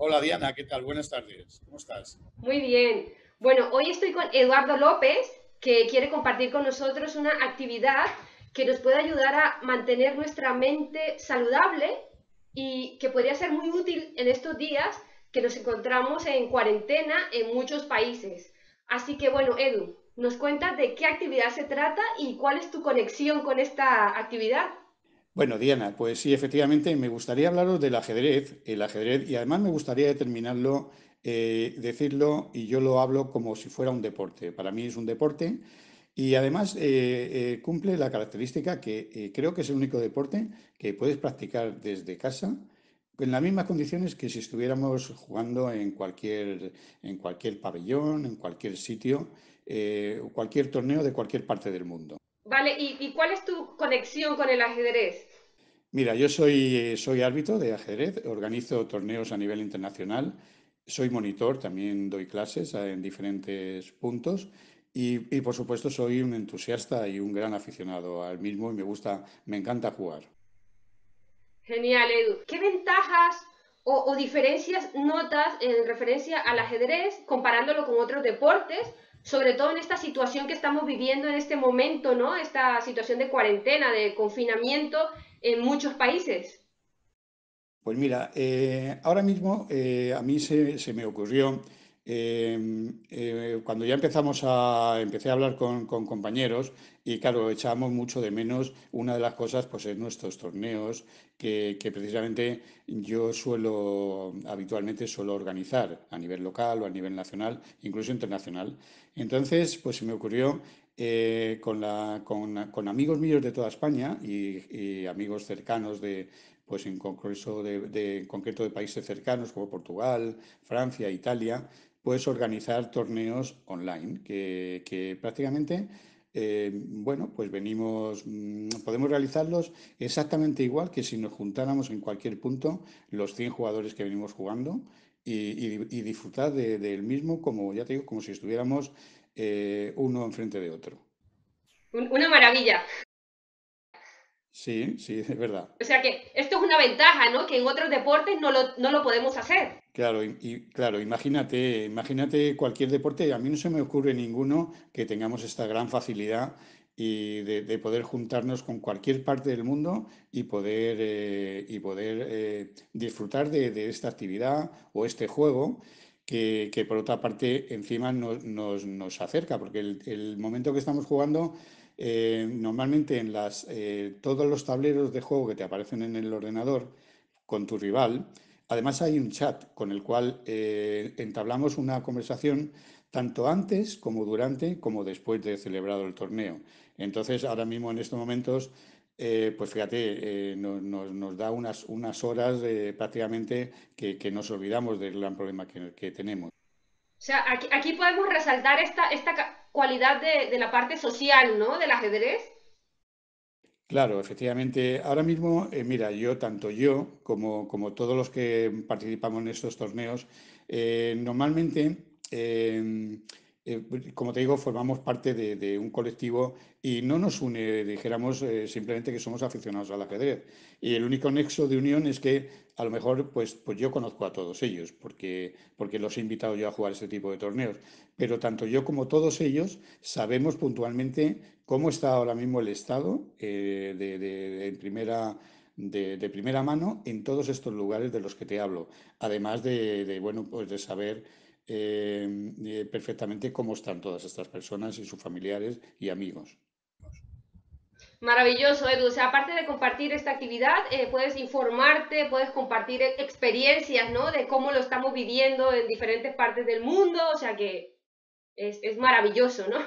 Hola Diana, ¿qué tal? Buenas tardes. ¿Cómo estás? Muy bien. Bueno, hoy estoy con Eduardo López, que quiere compartir con nosotros una actividad que nos puede ayudar a mantener nuestra mente saludable y que podría ser muy útil en estos días que nos encontramos en cuarentena en muchos países. Así que bueno, Edu, nos cuentas de qué actividad se trata y cuál es tu conexión con esta actividad. Bueno, Diana, pues sí, efectivamente, me gustaría hablaros del ajedrez, el ajedrez, y además me gustaría determinarlo, eh, decirlo, y yo lo hablo como si fuera un deporte. Para mí es un deporte y además eh, eh, cumple la característica que creo que es el único deporte que puedes practicar desde casa en las mismas condiciones que si estuviéramos jugando en cualquier, en cualquier pabellón, en cualquier sitio, cualquier torneo de cualquier parte del mundo. Vale, ¿Y, cuál es tu conexión con el ajedrez? Mira, yo soy, árbitro de ajedrez, organizo torneos a nivel internacional, soy monitor, también doy clases en diferentes puntos y, por supuesto soy un entusiasta y un gran aficionado al mismo y me gusta, me encanta jugar. Genial, Edu. ¿Qué ventajas o, o diferencias notas en referencia al ajedrez comparándolo con otros deportes? sobre todo en esta situación que estamos viviendo en este momento, ¿no? Esta situación de cuarentena, de confinamiento en muchos países. Pues mira, eh, ahora mismo eh, a mí se, me ocurrió, eh, cuando ya empezamos a, empecé a hablar con, compañeros y claro, echábamos mucho de menos una de las cosas, pues en nuestros torneos, que, precisamente yo suelo, habitualmente suelo organizar a nivel local o a nivel nacional, incluso internacional. Entonces, pues se me ocurrió con, la, con, amigos míos de toda España y, amigos cercanos de, pues en concreto de, concreto de países cercanos como Portugal, Francia, Italia, pues organizar torneos online que, prácticamente eh, bueno, pues venimos, mm, podemos realizarlos exactamente igual que si nos juntáramos en cualquier punto los 100 jugadores que venimos jugando y, disfrutar del mismo como, ya te digo, como si estuviéramos eh, uno enfrente de otro. Una maravilla. Sí, sí, es verdad. O sea que esto es una ventaja, ¿no? Que en otros deportes no lo, no lo podemos hacer. Claro, y, claro, imagínate, imagínate cualquier deporte, a mí no se me ocurre ninguno que tengamos esta gran facilidad y de, poder juntarnos con cualquier parte del mundo y poder, eh, y poder eh, disfrutar de, esta actividad o este juego que, por otra parte encima nos, nos, nos acerca, porque el, el momento que estamos jugando eh, normalmente en las, eh, todos los tableros de juego que te aparecen en el ordenador con tu rival, además hay un chat con el cual eh, entablamos una conversación tanto antes como durante como después de celebrado el torneo. Entonces, ahora mismo en estos momentos, pues fíjate, nos, da unas, unas horas prácticamente que, nos olvidamos del gran problema que, tenemos. O sea, aquí, aquí podemos resaltar esta, esta cualidad de, la parte social, ¿no? Del ajedrez. Claro, efectivamente. Ahora mismo, eh, mira, yo, tanto yo como, como, todos los que participamos en estos torneos, eh, normalmente eh, eh, como te digo, formamos parte de, un colectivo y no nos une, dijéramos, eh, simplemente que somos aficionados al ajedrez. Y el único nexo de unión es que a lo mejor pues, pues yo conozco a todos ellos, porque, porque los he invitado yo a jugar este tipo de torneos. Pero tanto yo como todos ellos sabemos puntualmente cómo está ahora mismo el estado eh, de, primera... De, primera mano en todos estos lugares de los que te hablo, además de, bueno, pues de saber eh, perfectamente cómo están todas estas personas y sus familiares y amigos. Maravilloso, Edu. O sea, aparte de compartir esta actividad, eh, puedes informarte, puedes compartir experiencias, ¿no? De cómo lo estamos viviendo en diferentes partes del mundo. O sea que es, es maravilloso, ¿no?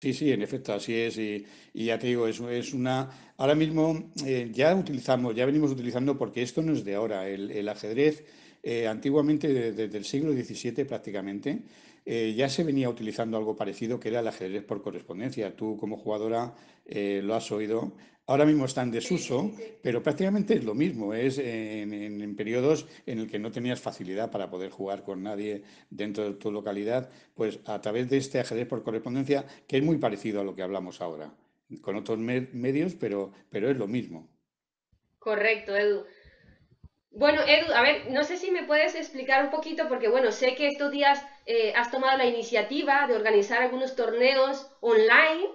Sí, sí, en efecto, así es. Y, ya te digo, es, es una. Ahora mismo eh, ya utilizamos, ya venimos utilizando, porque esto no es de ahora. El, el ajedrez eh, antiguamente, desde, el siglo XVII prácticamente, eh, ya se venía utilizando algo parecido que era el ajedrez por correspondencia. Tú como jugadora eh, lo has oído. Ahora mismo está en desuso, pero prácticamente es lo mismo. Es en, periodos en el que no tenías facilidad para poder jugar con nadie dentro de tu localidad, pues a través de este ajedrez por correspondencia, que es muy parecido a lo que hablamos ahora, con otros medios, pero, pero es lo mismo. Correcto, Edu. Bueno, Edu, a ver, no sé si me puedes explicar un poquito, porque bueno, sé que estos días eh, has tomado la iniciativa de organizar algunos torneos online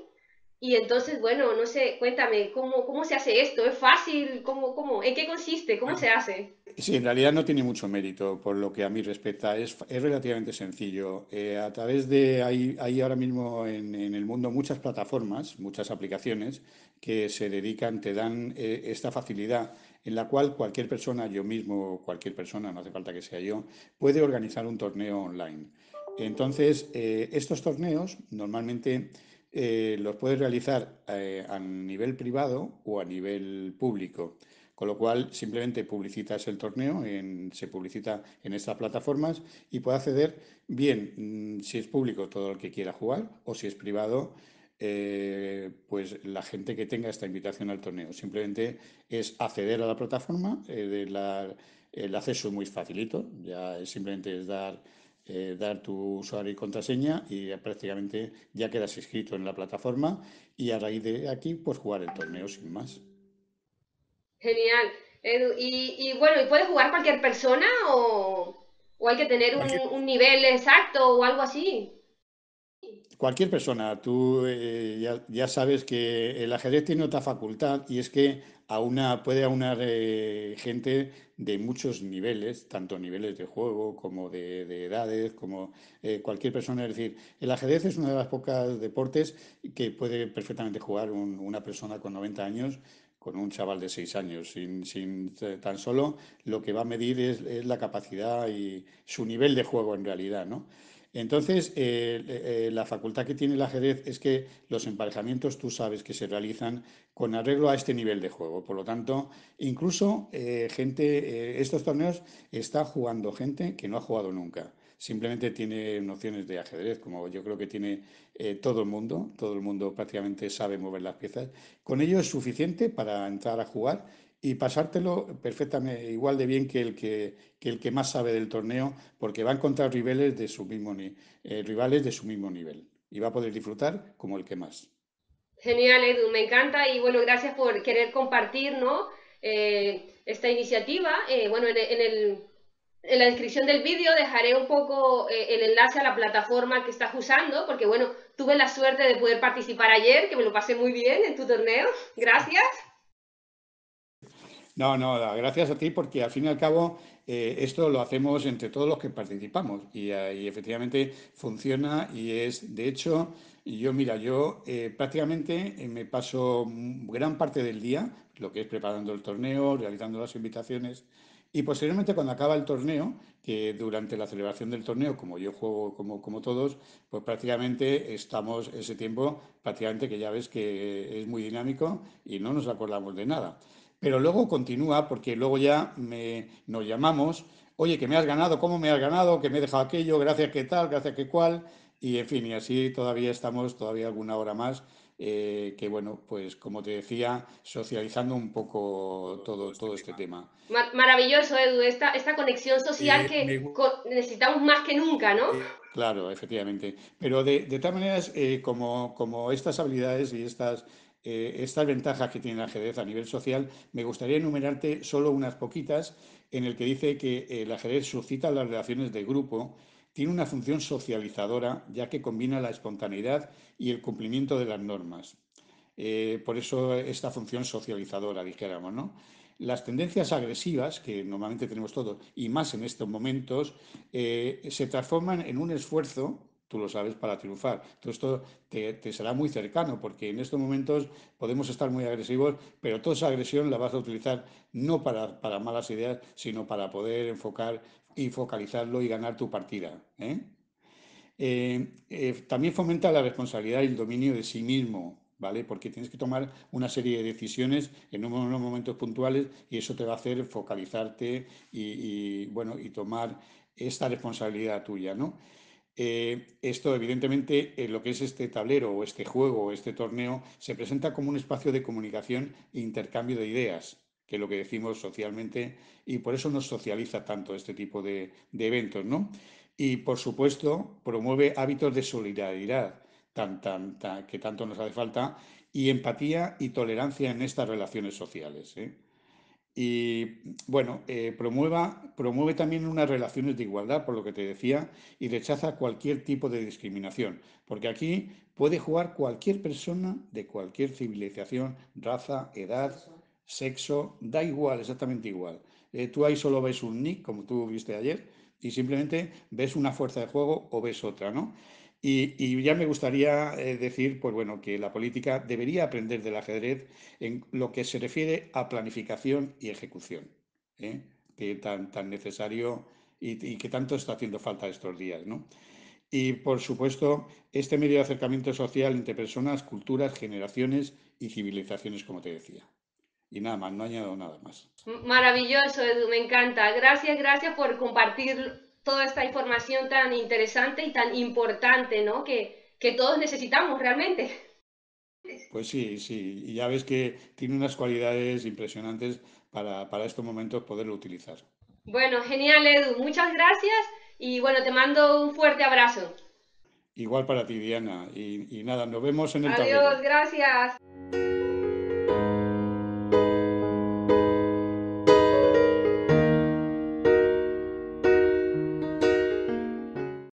y entonces, bueno, no sé, cuéntame, ¿cómo, cómo se hace esto? ¿Es fácil? ¿Cómo, cómo? ¿En qué consiste? ¿Cómo se hace? Sí, en realidad no tiene mucho mérito por lo que a mí respecta. Es, es relativamente sencillo. Eh, a través de, hay, hay ahora mismo en, en el mundo muchas plataformas, muchas aplicaciones que se dedican, te dan eh, esta facilidad en la cual cualquier persona, yo mismo, cualquier persona, no hace falta que sea yo, puede organizar un torneo online. Entonces, eh, estos torneos normalmente eh, los puedes realizar eh, a nivel privado o a nivel público. Con lo cual, simplemente publicitas el torneo, se publicita en estas plataformas y puede acceder bien, mm, si es público, todo el que quiera jugar, o si es privado, eh, pues la gente que tenga esta invitación al torneo. Simplemente es acceder a la plataforma, el acceso es muy facilito, ya simplemente es dar eh, dar tu usuario y contraseña y prácticamente ya quedas inscrito en la plataforma y a raíz de aquí pues jugar el torneo sin más. Genial. Edu, y, bueno, ¿y puede jugar cualquier persona o, hay que tener un, nivel exacto o algo así? Cualquier persona, tú eh, ya, sabes que el ajedrez tiene otra facultad y es que puede aunar eh, gente de muchos niveles, tanto niveles de juego como de, edades, como eh, cualquier persona. Es decir, el ajedrez es uno de las pocas deportes que puede perfectamente jugar una persona con 90 años con un chaval de 6 años, sin, tan solo lo que va a medir es la capacidad y su nivel de juego en realidad, ¿no? Entonces, eh, eh, la facultad que tiene el ajedrez es que los emparejamientos tú sabes que se realizan con arreglo a este nivel de juego. Por lo tanto, incluso eh, gente, estos torneos está jugando gente que no ha jugado nunca. Simplemente tiene nociones de ajedrez, como yo creo que tiene todo el mundo. Todo el mundo prácticamente sabe mover las piezas. Con ello es suficiente para entrar a jugar y pasártelo perfectamente igual de bien que el que, el que más sabe del torneo, porque va a encontrar rivales de su mismo, eh, rivales de su mismo nivel y va a poder disfrutar como el que más. Genial, Edu, me encanta y bueno, gracias por querer compartir ¿no? Eh, esta iniciativa. Eh, bueno, en, el, en, la descripción del vídeo dejaré un poco el enlace a la plataforma que estás usando, porque bueno, tuve la suerte de poder participar ayer, que me lo pasé muy bien en tu torneo. Gracias. No, no, gracias a ti porque al fin y al cabo eh, esto lo hacemos entre todos los que participamos y, eh, efectivamente funciona y es, de hecho, yo mira, yo eh, prácticamente me paso gran parte del día, lo que es preparando el torneo, realizando las invitaciones y posteriormente cuando acaba el torneo, que durante la celebración del torneo, como yo juego como, como todos, pues prácticamente estamos ese tiempo, prácticamente que ya ves que es muy dinámico y no nos acordamos de nada. Pero luego continúa porque luego ya me, nos llamamos, oye, que me has ganado, ¿cómo me has ganado? Que me he dejado aquello, gracias que tal, gracias que cual. Y en fin, y así todavía estamos, todavía alguna hora más, eh, que bueno, pues como te decía, socializando un poco todo, todo este tema. Maravilloso, Edu, esta, esta conexión social que necesitamos más que nunca, ¿no? Claro, efectivamente. Pero de, de todas maneras, eh, como, como estas habilidades y estas eh, estas ventajas que tiene el ajedrez a nivel social, me gustaría enumerarte solo unas poquitas en el que dice que el ajedrez suscita las relaciones de grupo, tiene una función socializadora, ya que combina la espontaneidad y el cumplimiento de las normas. Eh, por eso esta función socializadora, dijéramos, ¿no? Las tendencias agresivas, que normalmente tenemos todos, y más en estos momentos, eh, se transforman en un esfuerzo tú lo sabes, para triunfar. Todo esto te, será muy cercano, porque en estos momentos podemos estar muy agresivos, pero toda esa agresión la vas a utilizar no para, para malas ideas, sino para poder enfocar y focalizarlo y ganar tu partida. ¿eh? Eh, eh, también fomenta la responsabilidad y el dominio de sí mismo, ¿vale? Porque tienes que tomar una serie de decisiones en unos momentos puntuales y eso te va a hacer focalizarte y, y bueno, y tomar esta responsabilidad tuya, ¿no? Eh, esto, evidentemente, eh, lo que es este tablero o este juego o este torneo se presenta como un espacio de comunicación e intercambio de ideas, que es lo que decimos socialmente, y por eso nos socializa tanto este tipo de, eventos, ¿no? Y, por supuesto, promueve hábitos de solidaridad, tan, tan, que tanto nos hace falta, y empatía y tolerancia en estas relaciones sociales. ¿eh? Y bueno, eh, promueva, promueve también unas relaciones de igualdad, por lo que te decía, y rechaza cualquier tipo de discriminación, porque aquí puede jugar cualquier persona de cualquier civilización, raza, edad, sexo, da igual, exactamente igual. Eh, tú ahí solo ves un nick, como tú viste ayer, y simplemente ves una fuerza de juego o ves otra, ¿no? Y, ya me gustaría eh, decir, pues bueno, que la política debería aprender del ajedrez en lo que se refiere a planificación y ejecución, ¿eh? que tan, tan necesario y, que tanto está haciendo falta estos días, ¿no? Y por supuesto, este medio de acercamiento social entre personas, culturas, generaciones y civilizaciones, como te decía. Y nada más, no añado nada más. Maravilloso, Edu, me encanta. Gracias, gracias por compartir toda esta información tan interesante y tan importante, ¿no? Que, todos necesitamos realmente. Pues sí, sí, y ya ves que tiene unas cualidades impresionantes para, estos momentos poderlo utilizar. Bueno, genial, Edu. Muchas gracias y bueno, te mando un fuerte abrazo. Igual para ti, Diana. Y, nada, nos vemos en el Adiós, gracias.